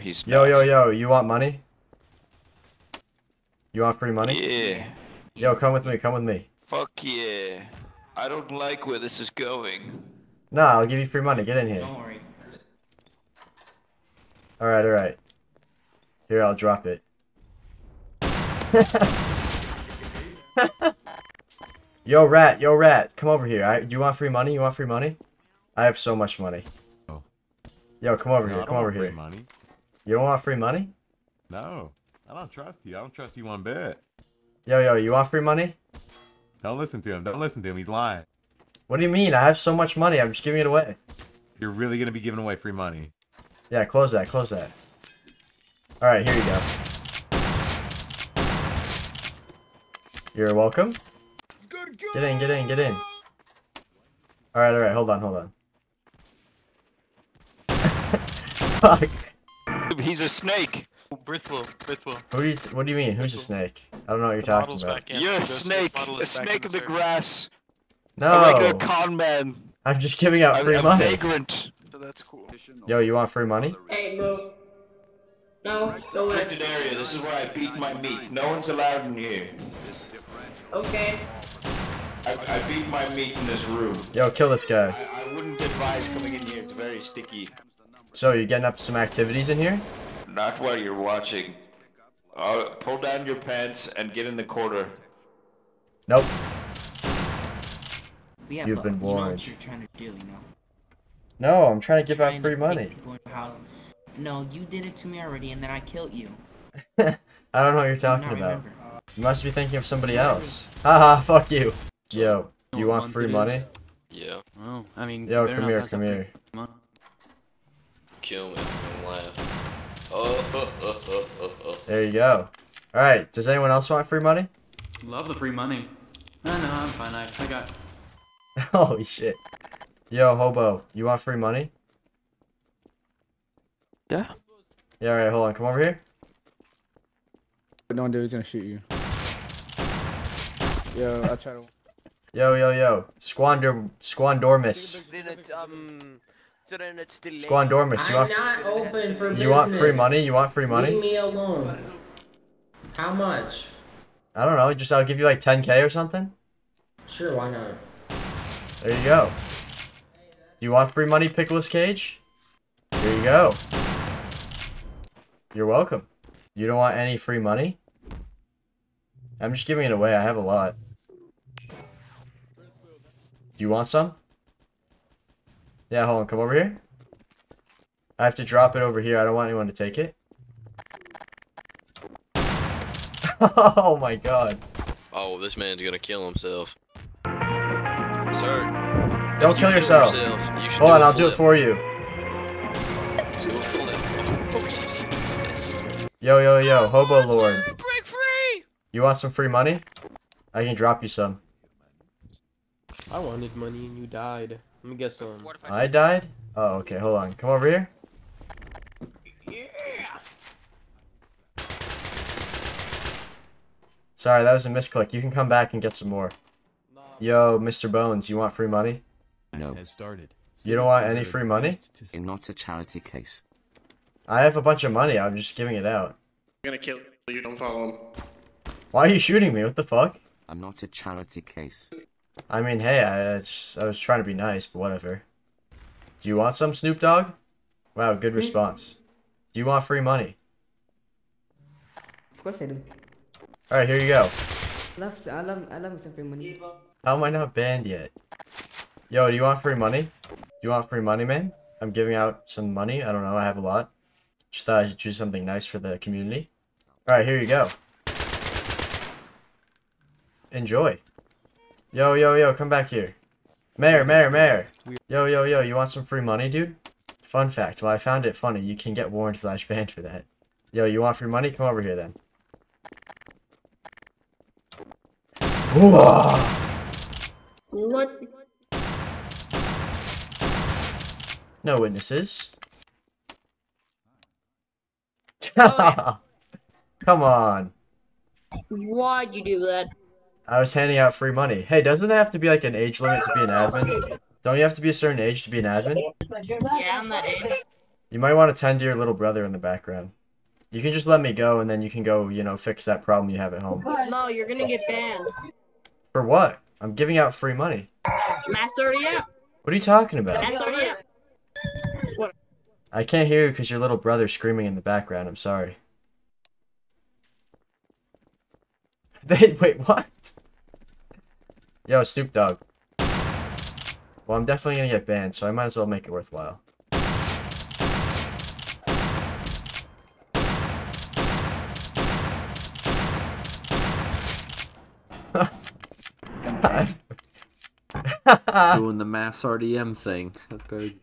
he's Yo, not. yo, yo, you want money? You want free money? Yeah. Yo, come with me, come with me. Fuck yeah. I don't like where this is going. Nah, I'll give you free money. Get in here. Don't worry. Alright, alright. Here, I'll drop it. yo, rat, yo, rat. Come over here. I, do you want free money? You want free money? I have so much money. Oh. Yo, come over No, here. I Come don't over want free here. Money. You don't want free money? No, I don't trust you. I don't trust you one bit. Yo, yo, you want free money? Don't listen to him. Don't listen to him. He's lying. What do you mean? I have so much money. I'm just giving it away. You're really gonna be giving away free money. Yeah, close that, close that. Alright, here you go. You're welcome. Get in, get in, get in. Alright, alright, hold on, hold on. Fuck. He's a snake. Brithwell, Brithwell. Who do you, what do you mean? Who's a snake? I don't know what you're The talking about. back in. You're a snake. A snake in the server. grass. A regular No! con man. I'm just giving out A, free a money. vagrant. So that's cool. Yo, you want free money? Hey, bro. No, no way. Protected area. This is where I beat my meat. No one's allowed in here. Okay. I, I beat my meat in this room. Yo, kill this guy. I, I wouldn't advise coming in here. It's very sticky. So, you getting up to some activities in here? Not while you're watching. Uh, pull down your pants and get in the corner. Nope. Yeah, You've been You know warned. what you're trying to do, you know. No, I'm trying to give out free money. people in your house. No, you did it to me already, and then I killed you. I don't know what you're talking about. remember. You must be thinking of somebody else. Haha, fuck you. Yo, you want free money? is? Yeah, Well, I mean, Yo, come here, come up free here. money. Kill me and laugh. Oh, There you go. Alright, does anyone else want free money? Love the free money. No, no, I'm fine. I, I got. Holy shit. Yo, hobo, you want free money? Yeah. Yeah, alright, hold on, come over here. Don't do it, he's gonna shoot you. Yo, I try to. Yo, yo, yo. Squander, Squandormus. Squandormus, you I'm want, not open for business. you want free money? You want free Leave money? me alone. How much? I don't know, just I'll give you like 10k or something? Sure, why not? There you go. Do You want free money, Pickles Cage? Here you go. You're welcome. You don't want any free money? I'm just giving it away. I have a lot. Do you want some? Yeah, hold on. Come over here. I have to drop it over here. I don't want anyone to take it. oh my god. Oh, this man's gonna kill himself. Sir. Don't kill you yourself. you Hold do on, I'll do it for you. Do a flip. Oh, Jesus. Yo, yo, yo, oh, Hobo Lord. Break free! You want some free money? I can drop you some. I wanted money and you died. Let me get some. I died? Oh, okay, hold on. Come over here. Yeah. Sorry, that was a misclick. You can come back and get some more. Yo, Mr. Bones, you want free money? No. Has started. You don't want any free money? In not a charity case. I have a bunch of money. I'm just giving it out. I'm gonna kill you, don't follow him. Why are you shooting me? What the fuck? I'm not a charity case. I mean, hey, I, I was trying to be nice, but whatever. Do you want some, Snoop Dogg? Wow, good hmm? response. Do you want free money? Of course I do. Alright, here you go. I Love, I love, I love some free money. How am I not banned yet? Yo, do you want free money? Do you want free money, man? I'm giving out some money. I don't know. I have a lot. Just thought I should choose something nice for the community. Alright, here you go. Enjoy. Yo, yo, yo, come back here. Mayor, mayor, mayor. Yo, yo, yo, you want some free money, dude? Fun fact, well, I found it funny. You can get warned slash banned for that. Yo, you want free money? Come over here, then. Whoa! What? No witnesses. Come on. Why'd you do that? I was handing out free money. Hey, doesn't it have to be like an age limit to be an admin? Don't you have to be a certain age to be an admin? Yeah, I'm that age. You might want to tend to your little brother in the background. You can just let me go, and then you can go, you know, fix that problem you have at home. No, you're gonna get banned. For what? I'm giving out free money. Mass already out. What are you talking about? Mass already out. I can't hear you because your little brother's screaming in the background. I'm sorry. They wait, what? Yo, Snoop Dogg. Well, I'm definitely gonna get banned, so I might as well make it worthwhile. Doing the mass RDM thing. That's crazy.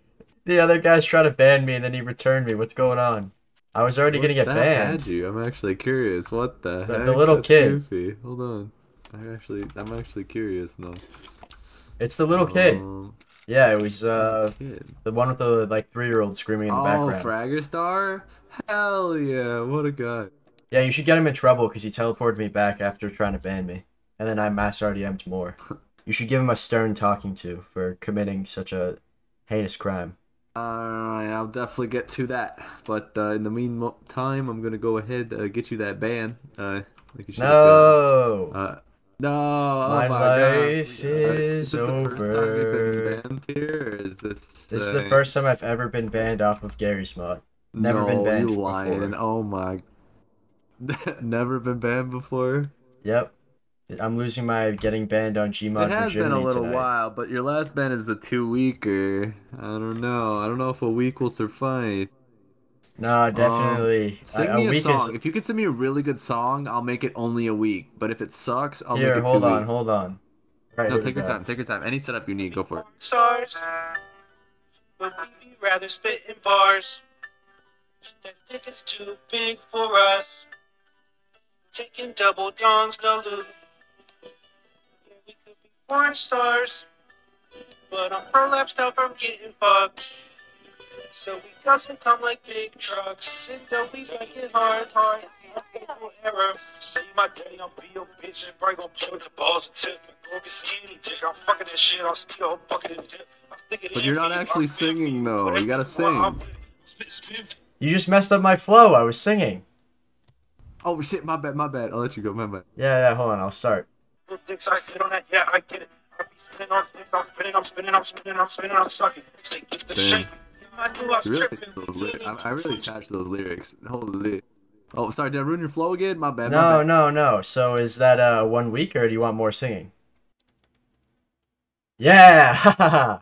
the other guy's trying to ban me, and then he returned me. What's going on? I was already gonna get banned. you? I'm actually curious. What the, The- heck? the little That's kid. Goofy. Hold on. I actually, I'm actually curious now. It's the little kid. Um, Yeah, it was uh kid. the one with the like three year old screaming in the Oh, background. Fragger Star? Hell yeah! What a guy. Yeah, you should get him in trouble because he teleported me back after trying to ban me, and then I mass RDM'd more. You should give him a stern talking to for committing such a heinous crime. Alright, I'll definitely get to that. But uh, in the meantime, I'm gonna go ahead uh, get you that ban. Uh, like you No, done. Uh, no, oh my my God. life Uh, is this the first time you've been banned here, or is this? This is the uh, first time I've ever been banned off of Garry's Mod. Never been banned you before. lying. Oh my. Never been banned before. Yep, I'm losing my getting banned on Gmod It for has been a little tonight. while, but your last ban is a two weeker. I don't know. I don't know if a week will suffice. No, um, definitely. Sing I- me a, week song. Is... If you could send me a really good song, I'll make it only a week. But if it sucks, I'll Here, make it hold two on, weeks. hold on. Right, No, take your go. time. Take your time. Any setup you need, go for it. stars. But we be rather spitting bars. That dick is too big for us. Taking double dongs, no loot. Porn stars. But I'm prolapsed out from getting fucked. So we got and come like big trucks. And though we make it hard, hard. Faithful error. Say my daddy, I'm be your bitch and probably gon' play with the balls and tip. Go get skinny dick. I'm fucking that shit. I'll steal a whole bucket and dip. I'm thinking But you're not actually singing though. You gotta sing. You just messed up my flow. I was singing. Oh shit, my bad, my bad. I'll let you go, my bad. Yeah, yeah. Hold on. I'll start. Dicks, I sit on that, yeah, I get it. I be spinning on dicks, I'm spinning, I'm spinning, I'm spinning, I'm spinning, I'm sucking. Say, get the shape. I knew I was really tripping. I, I really attached those lyrics. Holy. Oh, sorry. Did I ruin your flow again? My bad. my No, bad. no, no. So is that uh one week or do you want more singing? Yeah.